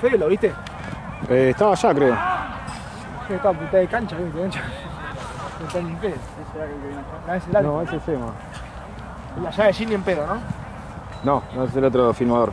Fede, ¿lo viste? Eh, estaba allá, creo. Estaba puta de cancha, ¿viste? De cancha. No está ni en pedo. No, es el árbitro. No, ese es Sema. La llave Gini en pedo, ¿no? No, no es el otro filmador.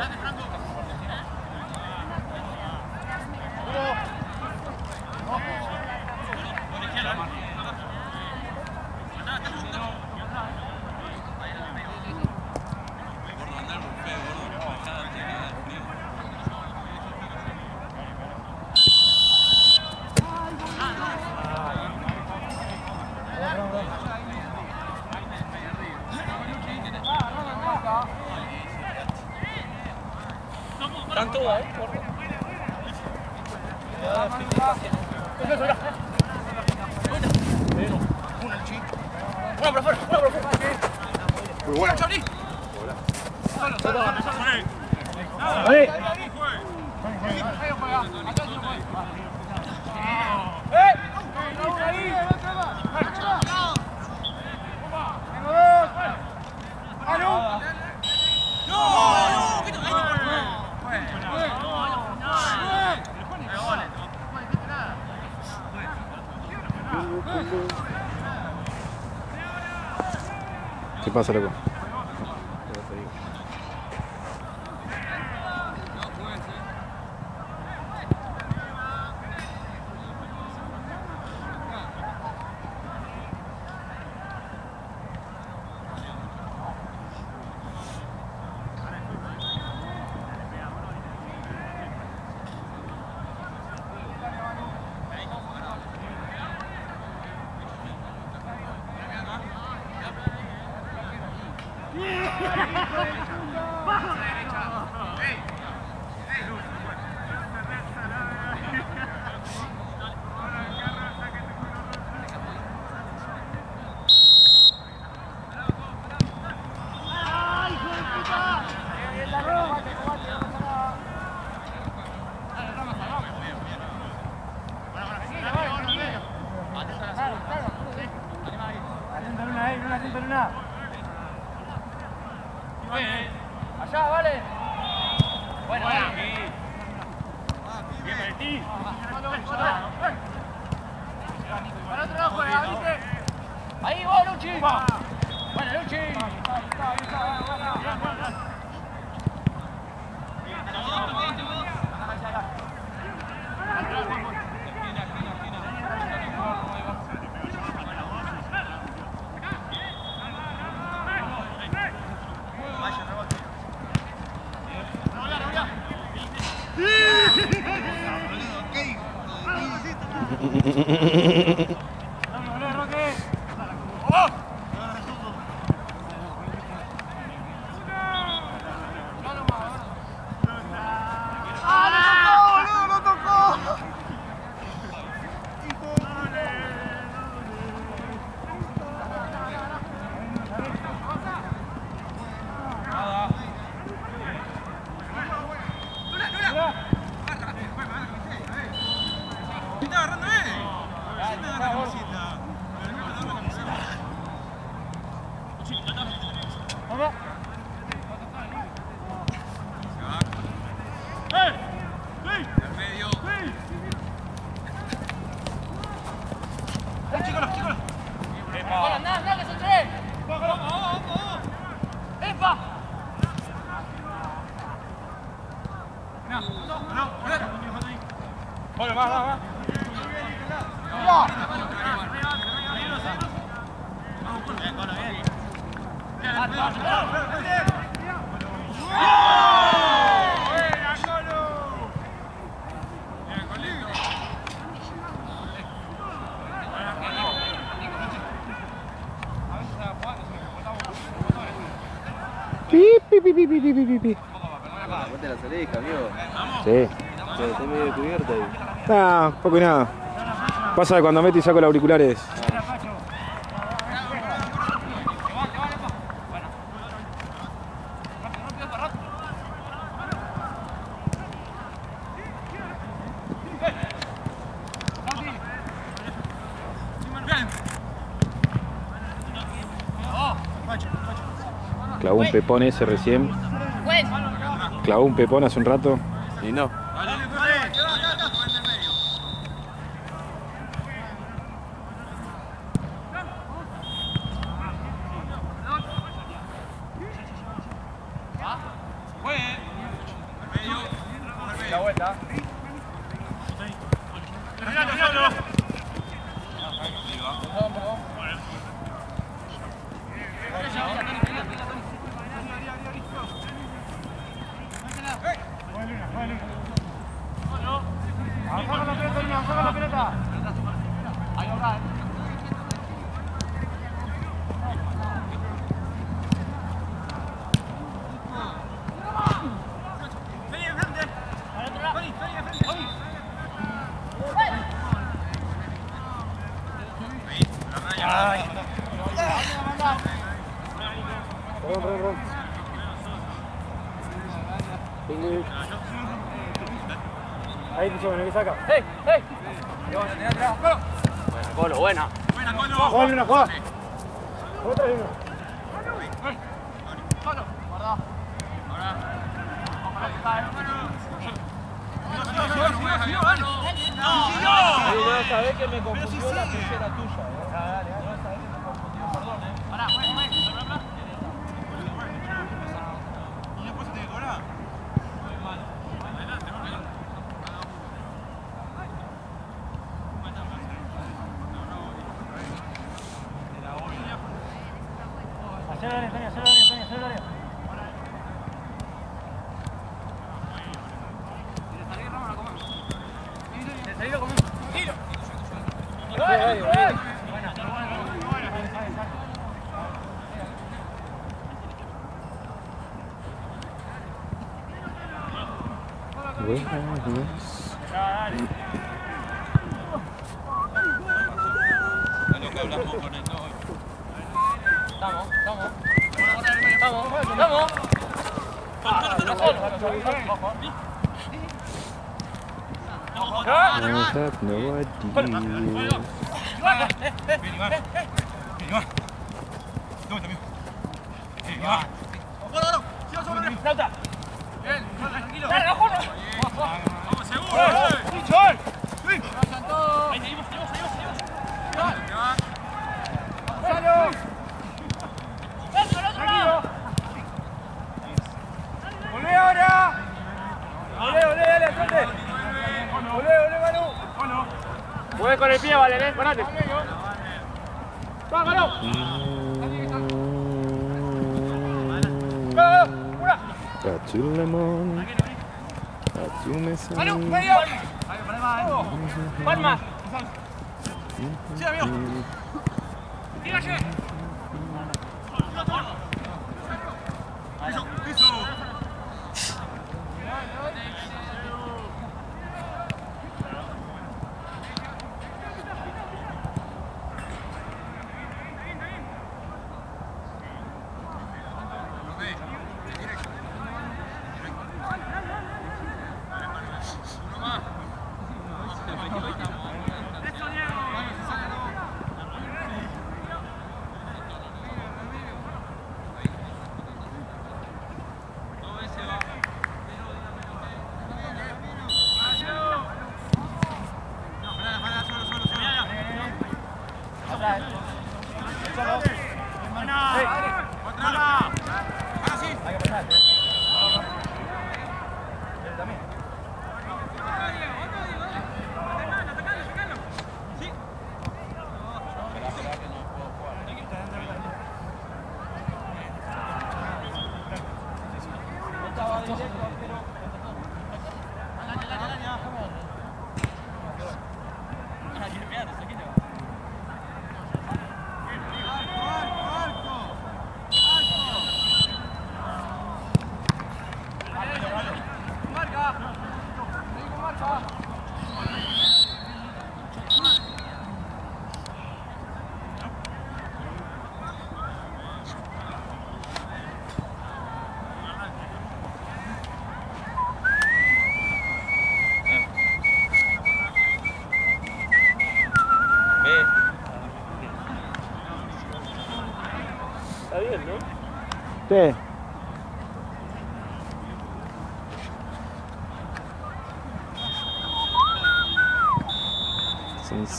何で反動か ¡Una por afuera! ¡Una por afuera! ¡Muy buena! ¡Charly! ¡Hola! ¡Hola! ¡Vale! Thank you. ¿Qué pasa, loco? Pi, pi, pi, pi, pi, pi, pi, pi. Amigo. Sí. Pero medio ah, poco y nada. Pasa que cuando meto y saco los auriculares. Pepón ese recién. Juez. Clavó un pepón hace un rato. Y no. Dale, dale, queda acá, acá, en el medio. Juegue. Al medio. Al medio. La vuelta. Miralo, miralo. Perdón, perdón. Saca la pelota, la pelota. Ahí ahora, eh. Bueno, que saca. ¡Hey! ¡Hey! Colo, buena. Buena, Colo. Juega. Otra, Luna. Guarda. Saya nih. Have no idea. Mueve con el pie, vale, ven, ponate. ¡Va, Manu! ¡Va, una! Cachu lemon. Cachu me Manu, medio. Palma. Sí, amigo. Tírase.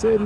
você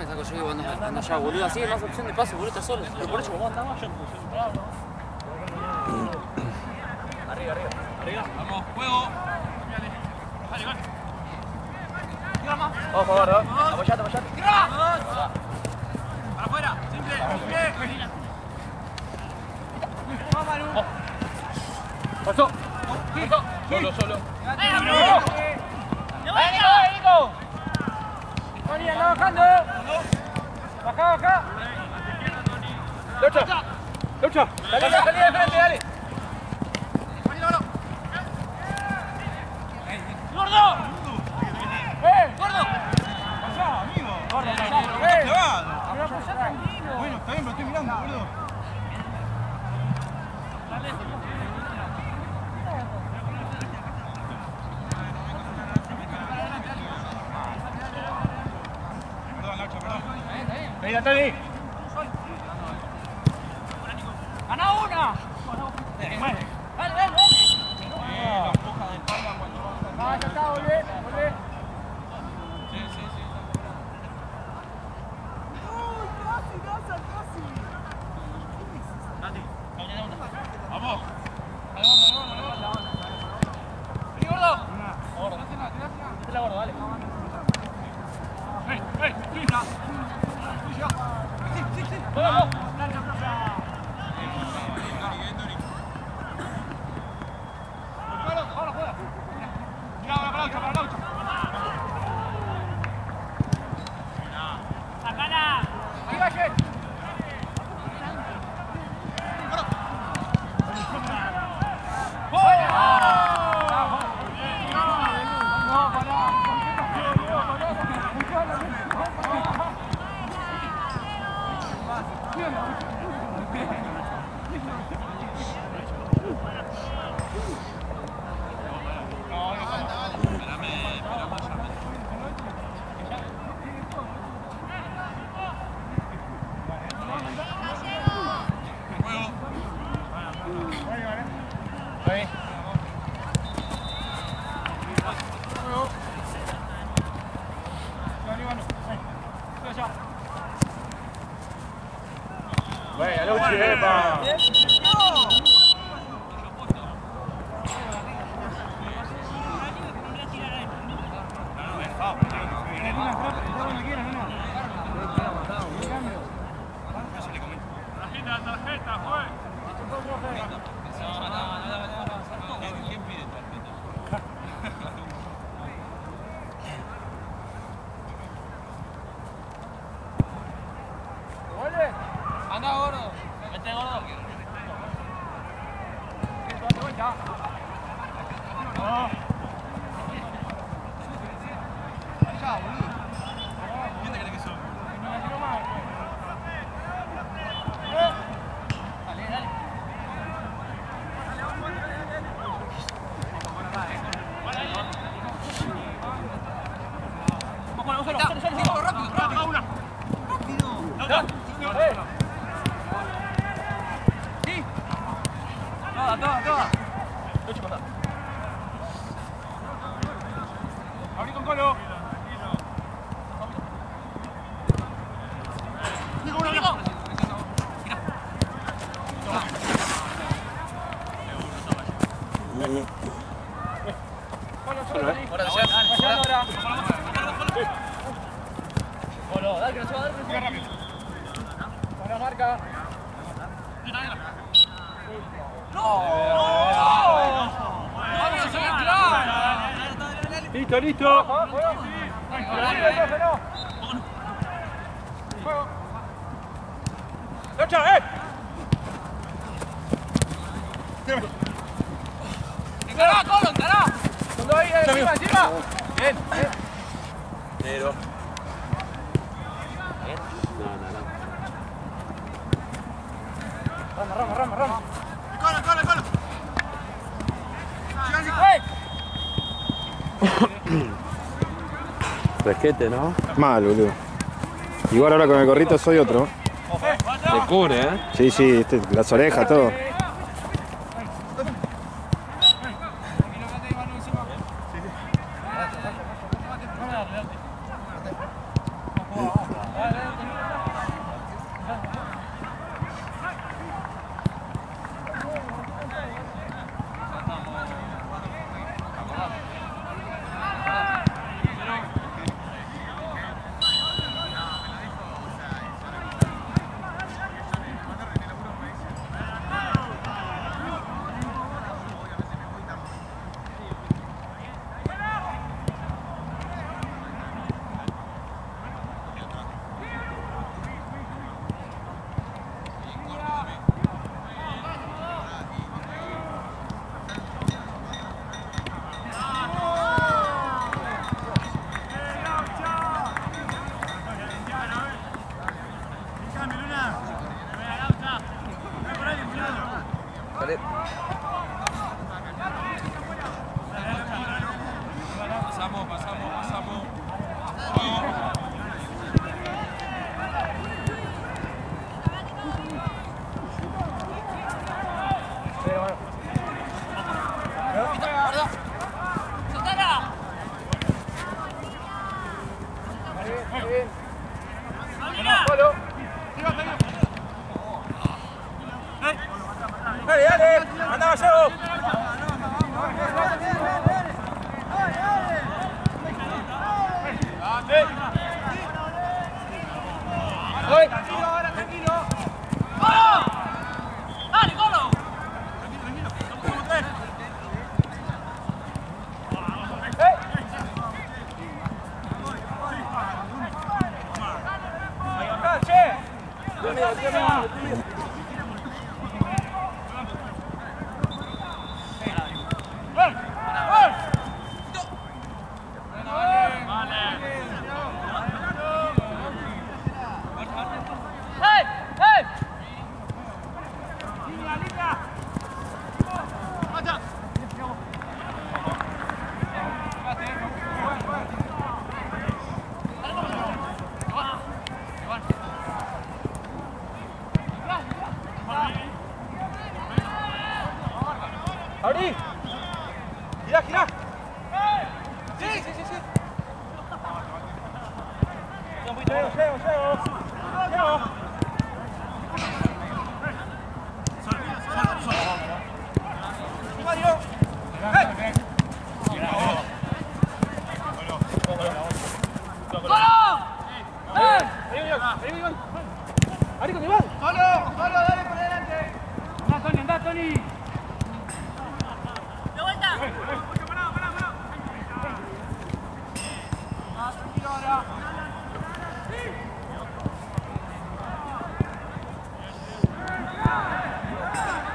me saco yo que cuando, cuando ya, boludo, así es más opción de paso, boludo, está solo. Pero por eso, como estaba yo. Vamos, juego. Ojo, gordo. Apoyate, apoyate. Para afuera, simple. Pasó. Solo, solo. ¡Eh, Nico, eh, Nico! Anda bajando. Baja, baja. ¡Lucha! ¡Lucha! Salí, salí de frente, dale. ¡Gordo! ¡Eh! ¡Gordo! Pasá, amigo. ¡Gordo, Está pasá! ¡Eh! clavado. Pero pasá tranquilo. Bueno, está bien, pero estoy mirando, boludo. Perdón, Nacho, perdón. ¡Venga, Tony! ¡Ganá una! Dale, dale, dale. Ah, ya está, Ahorita un colo. Resquete, ¿no? Mal, boludo. Igual ahora con el gorrito soy otro. Te cubre, ¿eh? Sí, sí, este, las orejas, todo. it.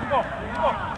一个一个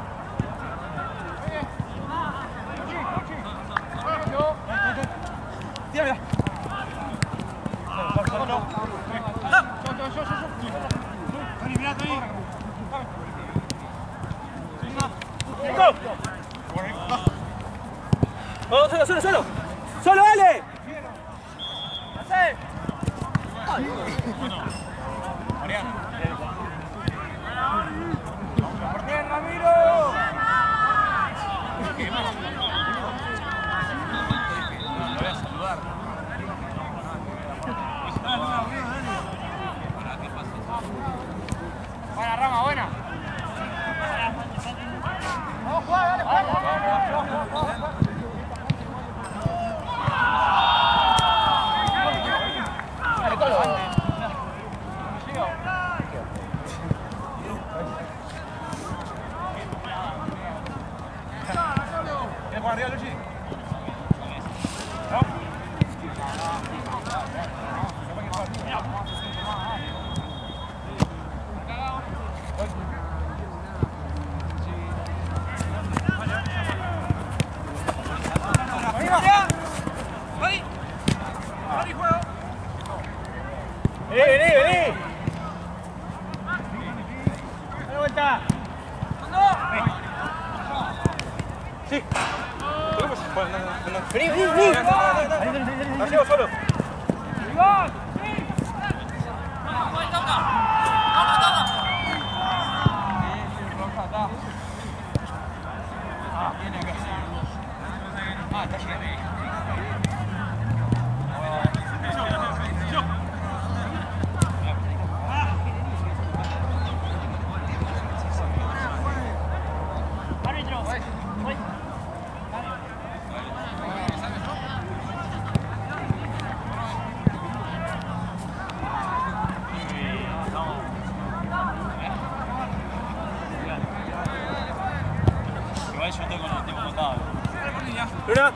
Luna.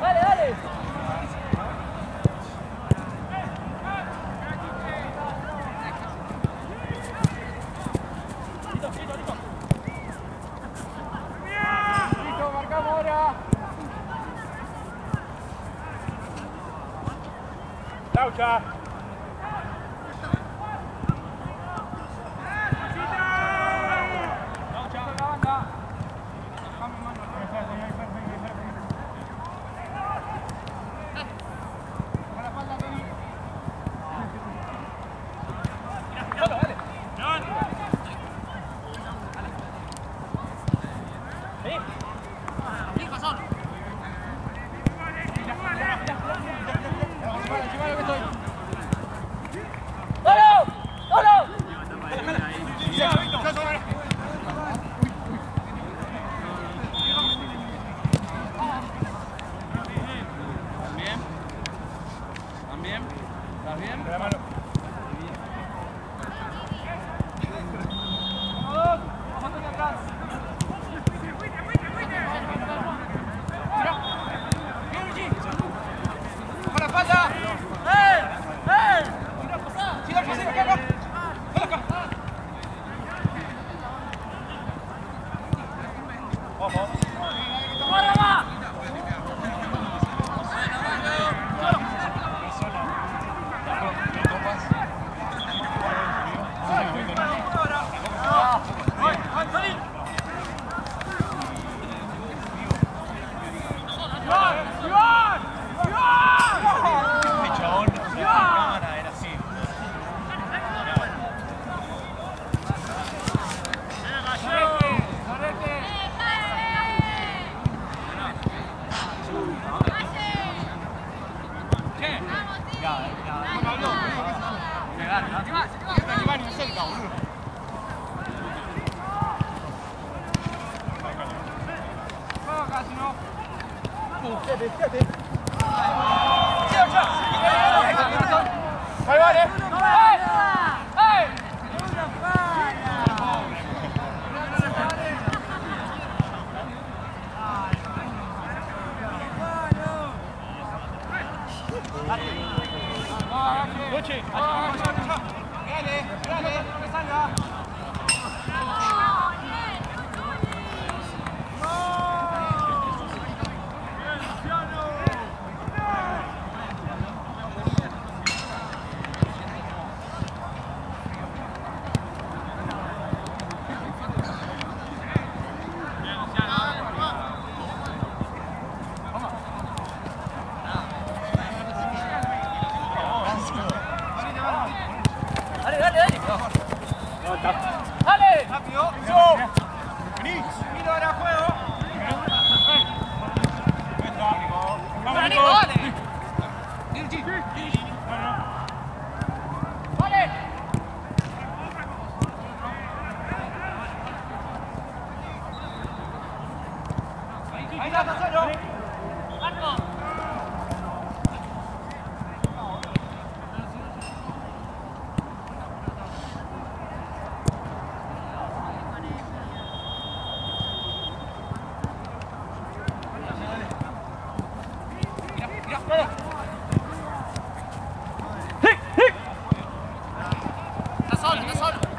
Dale, dale. Ahí vale. ¡Ey! Dale, dale, dale. ¡Dale! Rápido. Vení. Miro ahora juego. ¡Dale, Nico, dale! ¡Vale! Ahí está, solo. Está solo, está solo.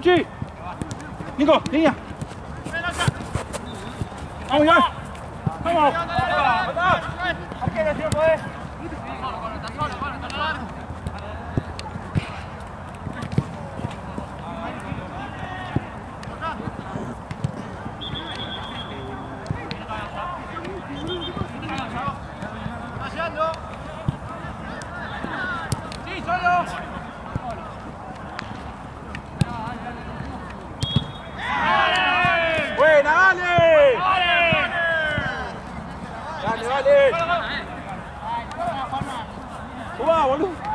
Luchi. Nico, línea. Vamos ya. Vamos. Aquí le tiempo, eh. Sí, solo. ¡Buena, dale! ¡Dale, dale! ¡Jugá, boludo!